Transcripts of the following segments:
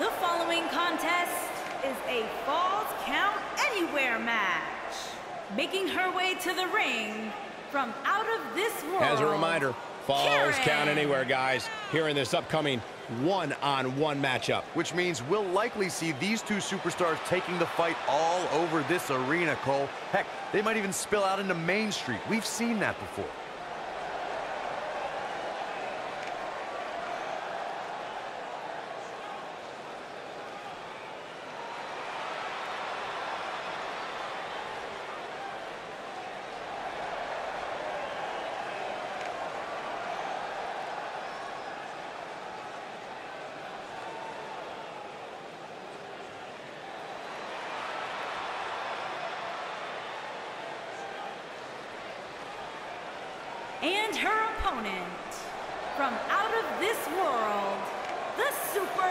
The following contest is a Falls Count Anywhere match. Making her way to the ring from out of this world. As a reminder, Falls Karen. Count Anywhere, guys, here in this upcoming one-on-one matchup. Which means we'll likely see these two superstars taking the fight all over this arena, Cole. Heck, they might even spill out into Main Street. We've seen that before. And her opponent from out of this world, the super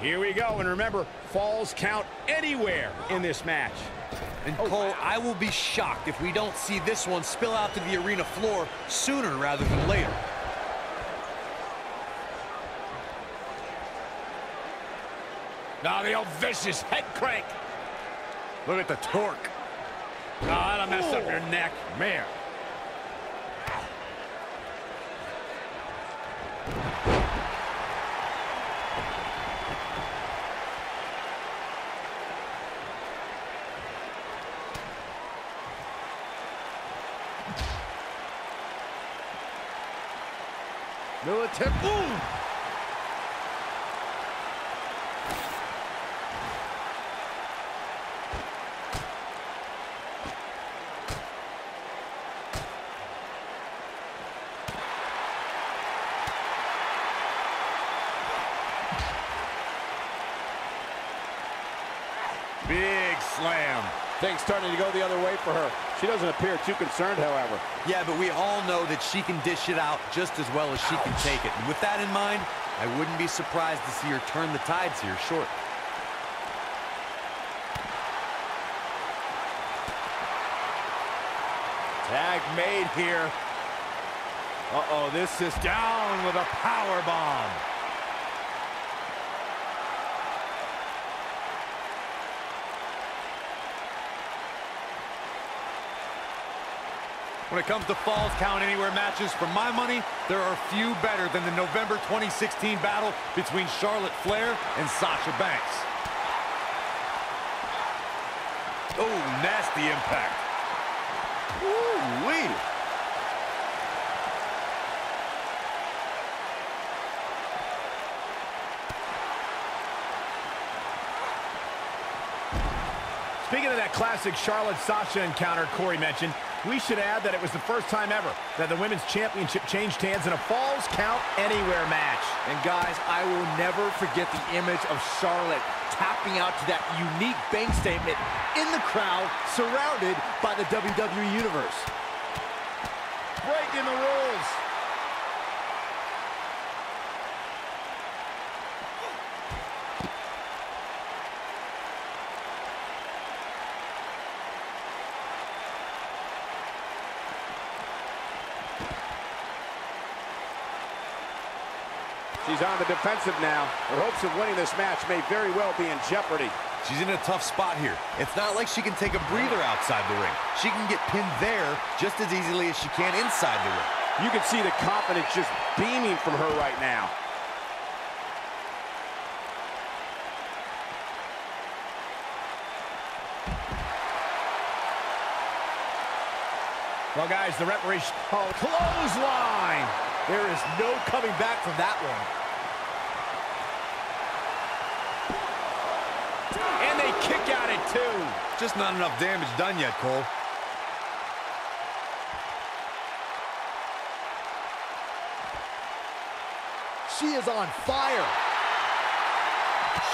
Here we go, and remember, falls count anywhere in this match. And oh, Cole, I will be shocked if we don't see this one spill out to the arena floor sooner rather than later. Now the old vicious head crank. Look at the torque. Oh, that'll mess up your neck. Man. Military. Ooh! Big slam. Things starting to go the other way for her. She doesn't appear too concerned, however. Yeah, but we all know that she can dish it out just as well as she can take it. And with that in mind, I wouldn't be surprised to see her turn the tides here short. Tag made here. Uh-oh, this is down with a power bomb. When it comes to Falls Count Anywhere matches, for my money, there are few better than the November 2016 battle between Charlotte Flair and Sasha Banks. Oh, nasty impact. Ooh-wee. Speaking of that classic Charlotte-Sasha encounter Corey mentioned, we should add that it was the first time ever that the Women's Championship changed hands in a Falls Count Anywhere match. And guys, I will never forget the image of Charlotte tapping out to that unique bank statement in the crowd, surrounded by the WWE Universe. Breaking the rules. She's on the defensive now. Her hopes of winning this match may very well be in jeopardy. She's in a tough spot here. It's not like she can take a breather outside the ring. She can get pinned there just as easily as she can inside the ring. You can see the confidence just beaming from her right now. Well, guys, the referee... Oh, clothesline! There is no coming back from that one. And they kick out at two. Just not enough damage done yet, Cole. She is on fire.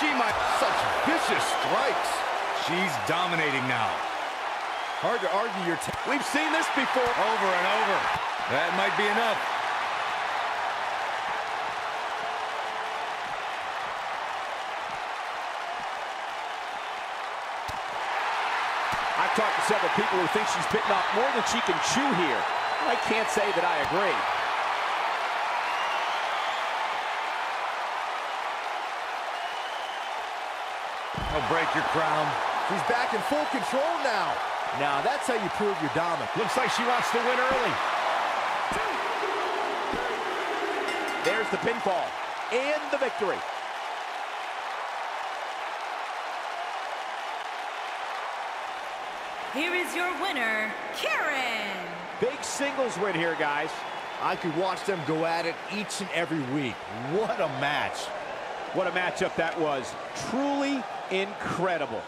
She might... Such vicious strikes. She's dominating now. Hard to argue your... We've seen this before. Over and over. That might be enough. I've talked to several people who think she's bitten off more than she can chew here. I can't say that I agree. I'll break your crown. She's back in full control now. Now, that's how you prove you're dominant. Looks like she wants to win early. There's the pinfall and the victory. Here is your winner, Karen. Big singles win here, guys. I could watch them go at it each and every week. What a match. What a matchup that was. Truly incredible.